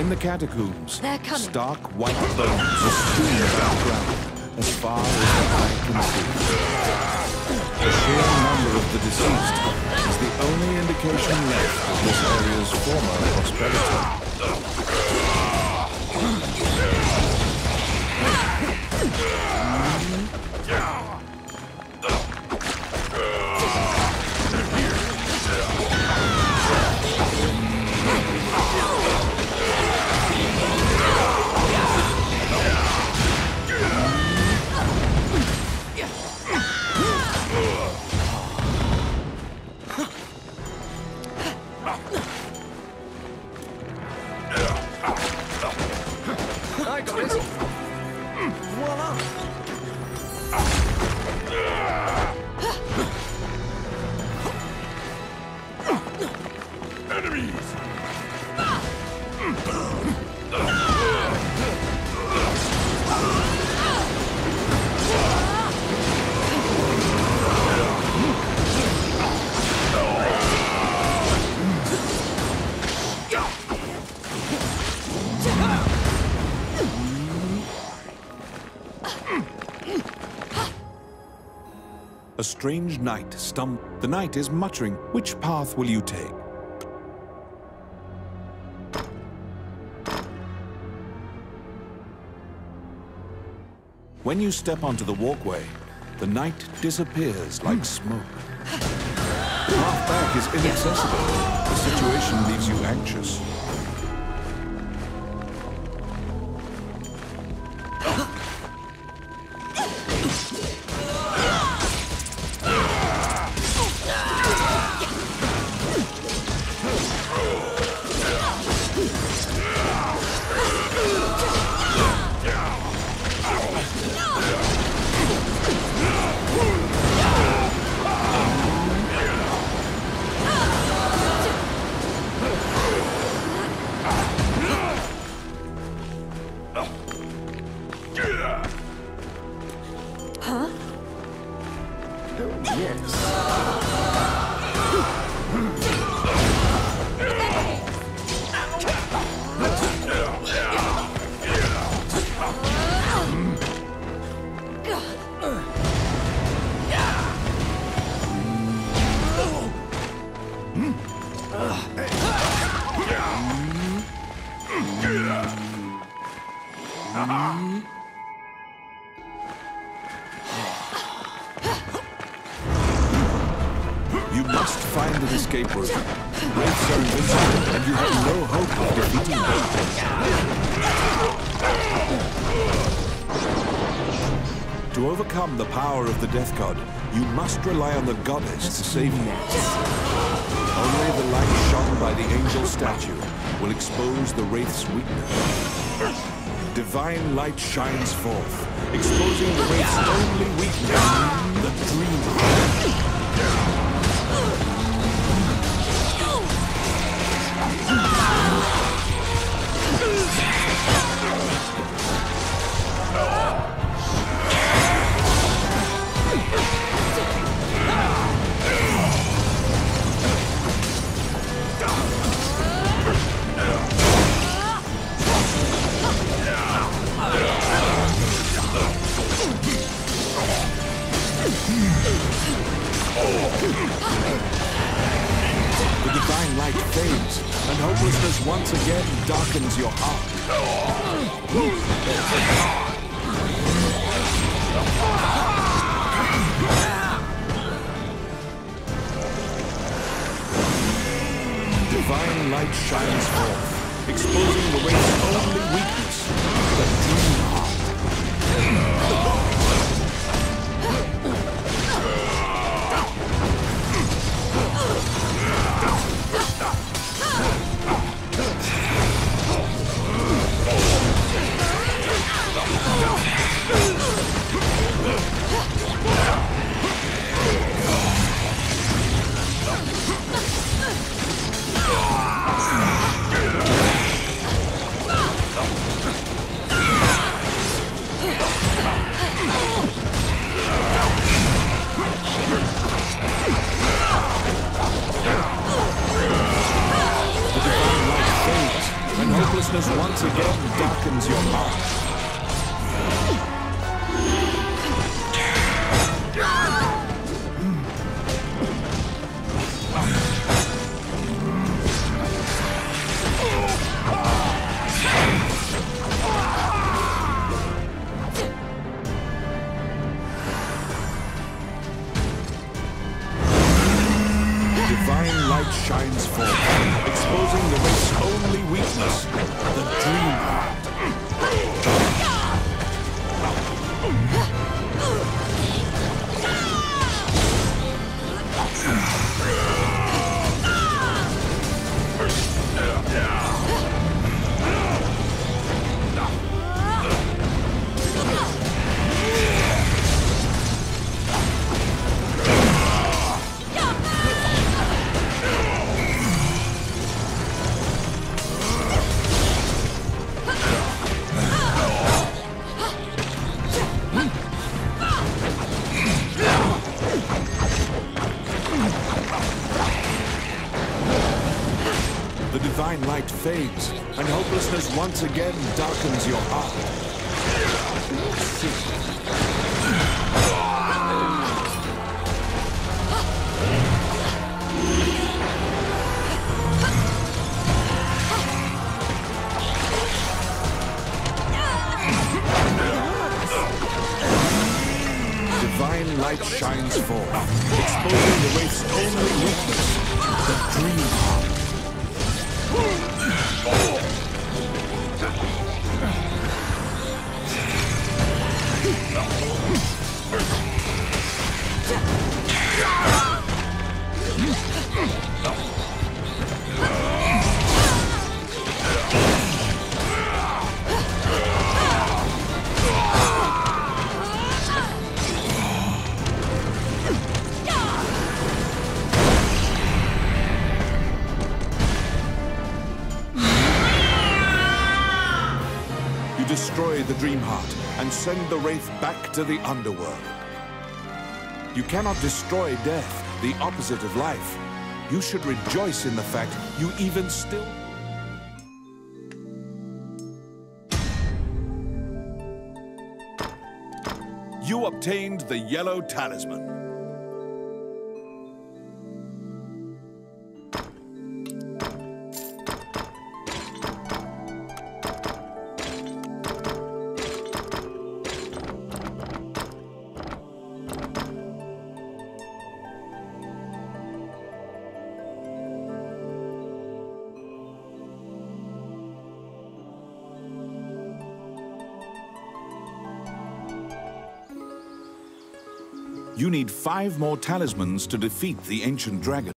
In the catacombs, stark white bones are strewn about ground as far as the eye can see. The sheer number of the deceased is the only indication left of this area's former prosperity. Voilà. Ah. Ah. A strange knight stum. The knight is muttering, which path will you take? When you step onto the walkway, the knight disappears like smoke. The path back is inaccessible. The situation leaves you anxious. Yes. Must find an escape route. Wraiths are invincible, and you have no hope of defeating them. To overcome the power of the Death God, you must rely on the goddess to save you. Only the light shone by the angel statue will expose the Wraith's weakness. Divine light shines forth, exposing the Wraith's only weakness, the Dream and hopelessness once again darkens your heart. Divine light shines forth, exposing the wraith's only weakness, the dream heart. Again darkens your heart. Divine light fades, and hopelessness once again darkens your heart. Divine light shines forth, exposing the wraith's only weakness, the dream heart. You destroy the Dream Heart and send the Wraith back to the underworld. You cannot destroy death, the opposite of life. You should rejoice in the fact you even still... You obtained the Yellow Talisman. You need five more talismans to defeat the ancient dragon.